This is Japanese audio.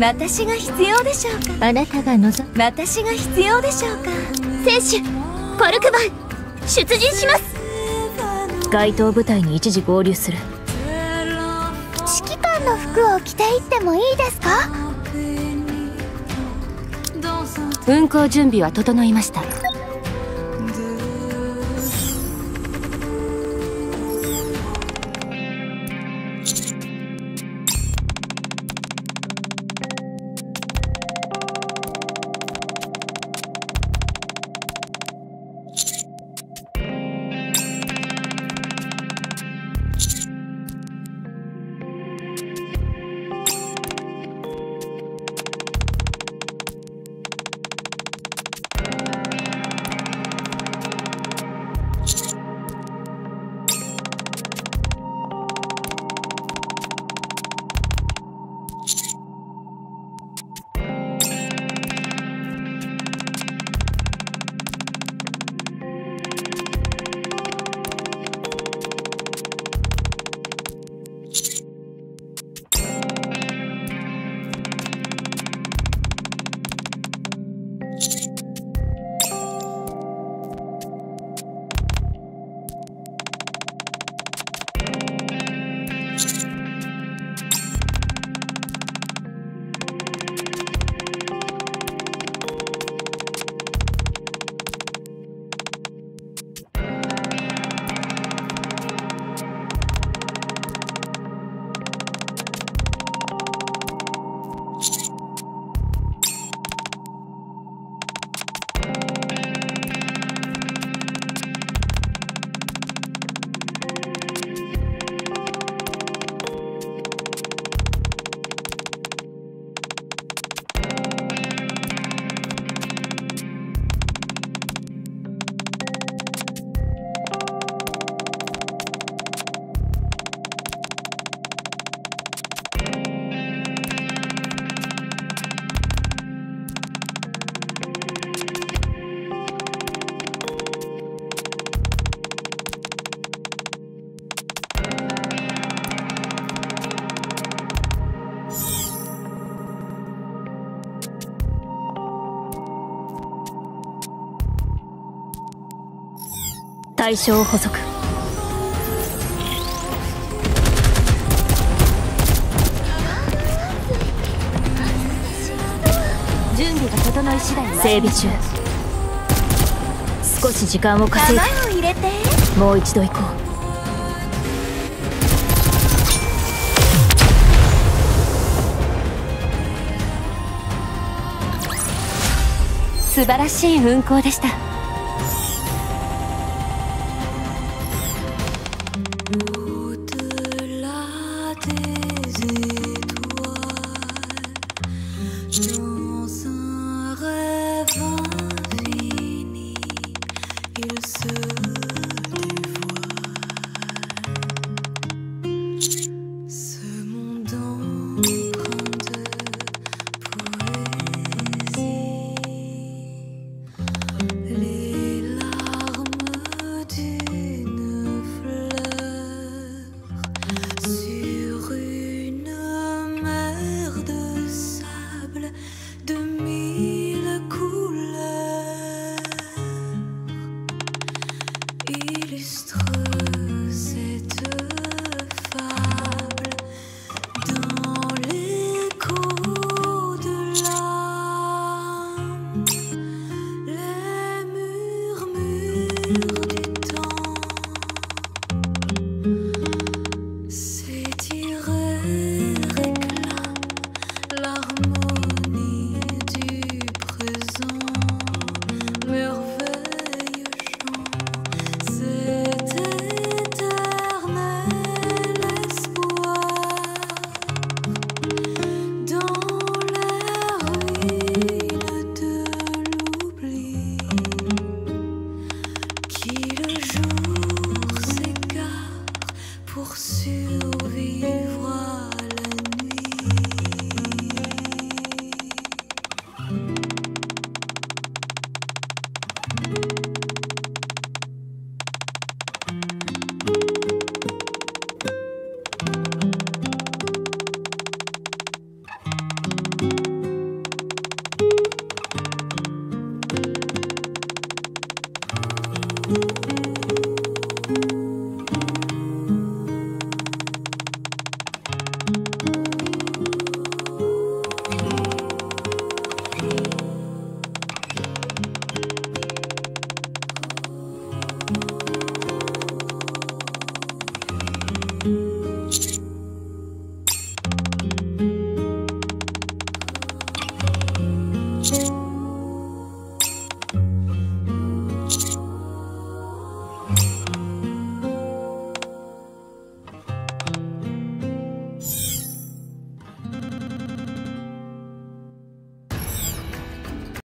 私が必要でしょうか？あなたが望む。私が必要でしょうか？選手ポルクバン出陣します。該当部隊に一時合流する。指揮官の服を着ていってもいいですか？運行準備は整いました対象補足。準備が整い次第。整備中。少し時間を稼いでもう一度行こう。素晴らしい運行でした easy oublier.